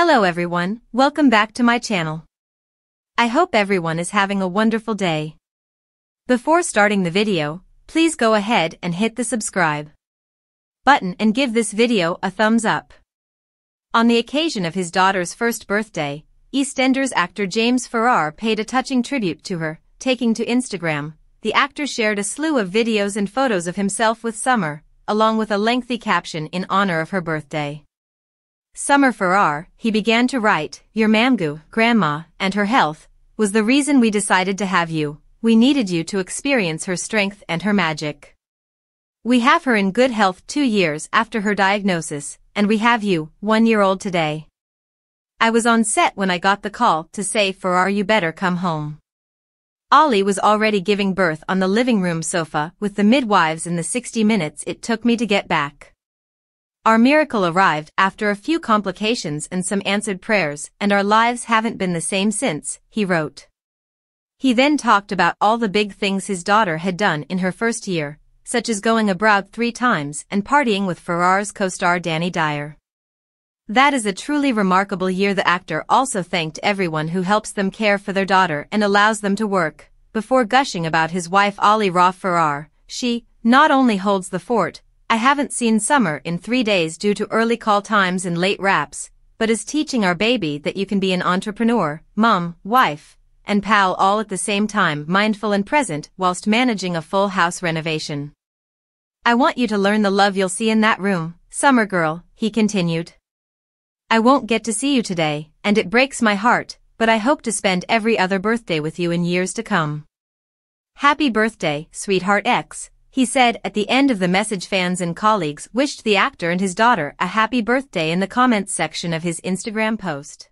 Hello everyone, welcome back to my channel. I hope everyone is having a wonderful day. Before starting the video, please go ahead and hit the subscribe button and give this video a thumbs up. On the occasion of his daughter's first birthday, EastEnders actor James Farrar paid a touching tribute to her, taking to Instagram. The actor shared a slew of videos and photos of himself with Summer, along with a lengthy caption in honor of her birthday. Summer Farrar, he began to write, Your Mamgu, Grandma, and her health, was the reason we decided to have you. We needed you to experience her strength and her magic. We have her in good health two years after her diagnosis, and we have you, one year old today. I was on set when I got the call to say Farrar you better come home. Ollie was already giving birth on the living room sofa with the midwives in the 60 minutes it took me to get back. Our miracle arrived after a few complications and some answered prayers, and our lives haven't been the same since, he wrote. He then talked about all the big things his daughter had done in her first year, such as going abroad three times and partying with Farrar's co-star Danny Dyer. That is a truly remarkable year the actor also thanked everyone who helps them care for their daughter and allows them to work, before gushing about his wife Ollie Raw Farrar, she, not only holds the fort, I haven't seen Summer in three days due to early call times and late wraps, but is teaching our baby that you can be an entrepreneur, mom, wife, and pal all at the same time mindful and present whilst managing a full house renovation. I want you to learn the love you'll see in that room, Summer Girl, he continued. I won't get to see you today, and it breaks my heart, but I hope to spend every other birthday with you in years to come. Happy birthday, sweetheart X, he said at the end of the message fans and colleagues wished the actor and his daughter a happy birthday in the comments section of his Instagram post.